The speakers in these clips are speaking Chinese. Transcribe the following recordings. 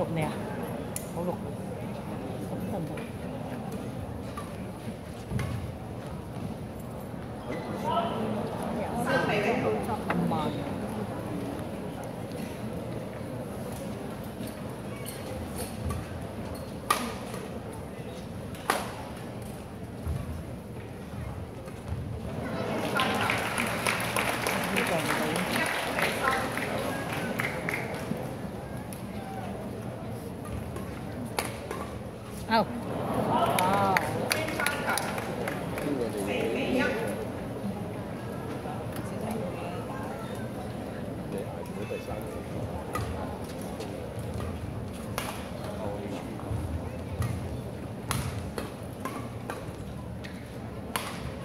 六咩啊？好六，咁得唔得？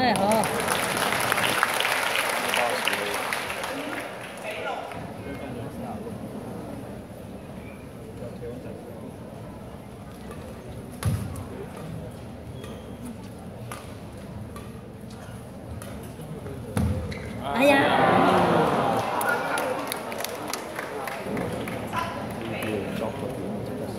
哎好，哎呀，要作個點值得數。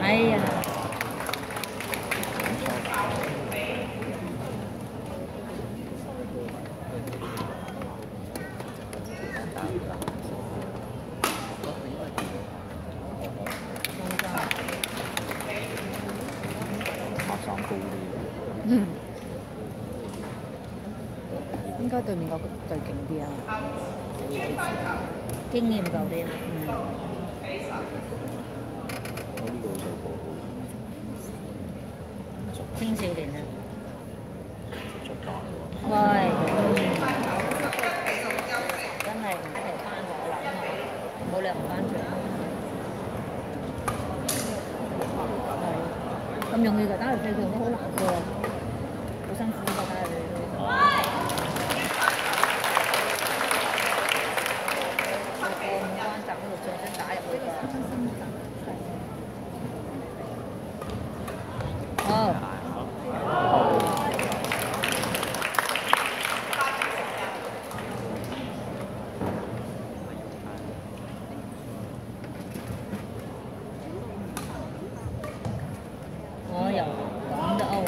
哎呀，拍三高啲，嗯，應該對面嗰個隊勁啲啊，經驗夠啲啊，嗯，我呢個好細個，青少年啊，出大喎。喂，真係唔係翻我諗啊，冇理由唔翻場。係，咁容易就打入四強都好難嘅，好辛苦㗎，打入去都。個個五關閘嗰度最先打入去㗎。好。我又咁都 O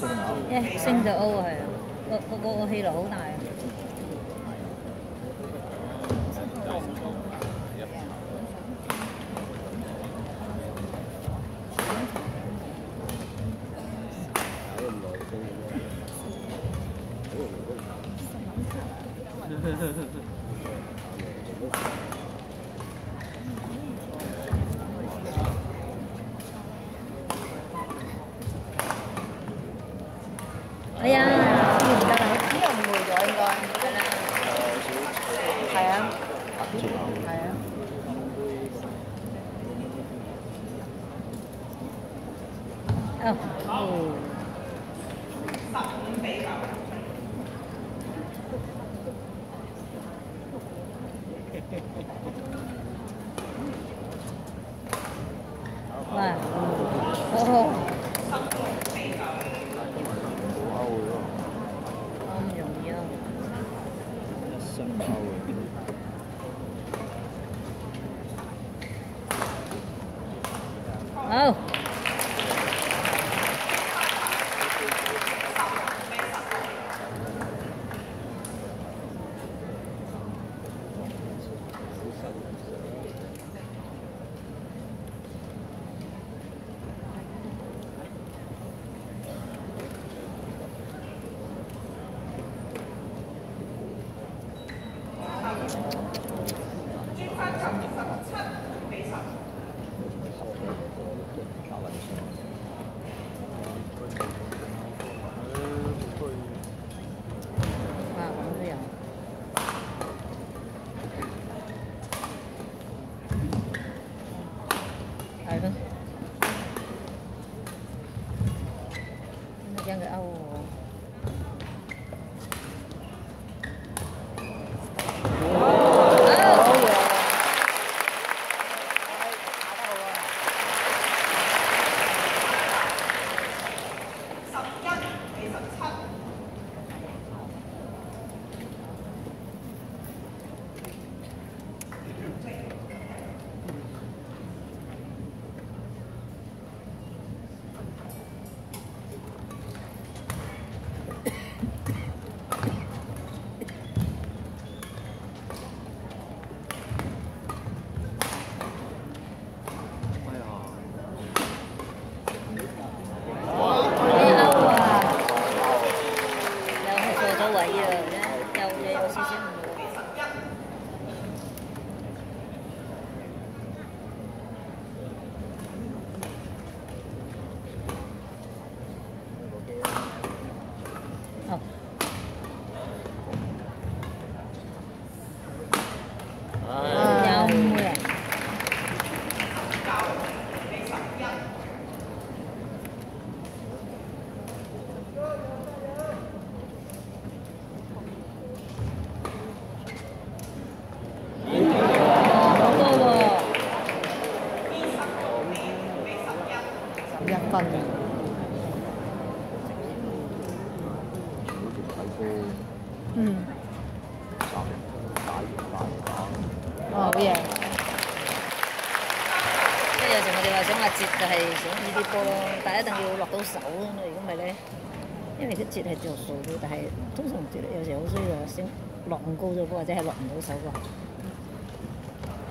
升升就 O 啊，係啊，個個個氣流好大啊！哎呀，知唔得啦？呢個誤會咗應該。係啊，係啊。哦，哦，哇，哦，歐咯，咁唔容易啊！一升歐嘅。好，嗯。打打完打打。哦，好嘢。即係有時我哋話想話接就係想呢啲波咯，但係一定要落到手啊嘛！如果唔係咧，因為啲接係着數嘅，但係通常接有時好衰就升落唔高咗波，或者係落唔到手㗎。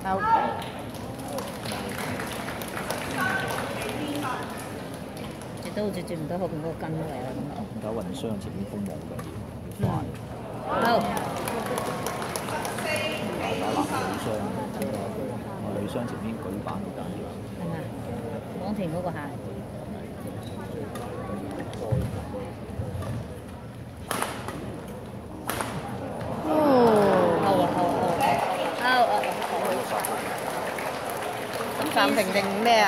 好。接都好似接唔到後邊嗰個筋嚟啦咁。唔打運雙前面風冇嘅，要快。好，打男女雙，我女商前面舉板好緊要。係咪？廣田嗰個係。哦。後啊後啊後啊後啊後啊！咁暫停定咩啊？